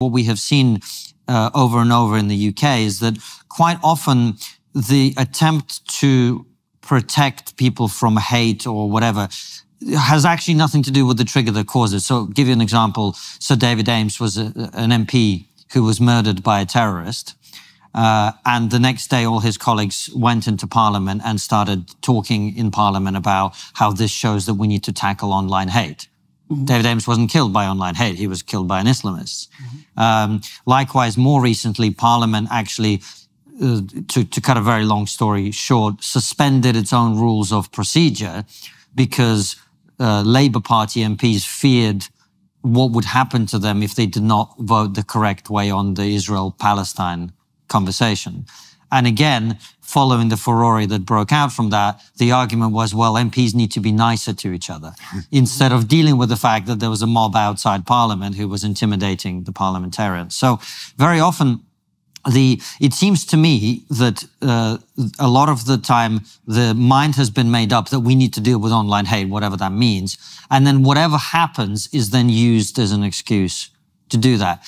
What we have seen uh, over and over in the UK is that quite often the attempt to protect people from hate or whatever has actually nothing to do with the trigger that causes. So, I'll give you an example. Sir David Amess was a, an MP who was murdered by a terrorist. Uh, and the next day, all his colleagues went into Parliament and started talking in Parliament about how this shows that we need to tackle online hate. Mm-hmm. David Amess wasn't killed by online hate; he was killed by an Islamist. Mm-hmm. Um, likewise, more recently, Parliament actually, uh, to, to cut a very long story short, suspended its own rules of procedure because uh, Labour Party MPs feared what would happen to them if they did not vote the correct way on the Israel Palestine conversation. And again, following the furore that broke out from that, the argument was, well, MPs need to be nicer to each other instead of dealing with the fact that there was a mob outside Parliament who was intimidating the parliamentarians. So very often, the it seems to me that uh, a lot of the time the mind has been made up that we need to deal with online hate, whatever that means, and then whatever happens is then used as an excuse to do that.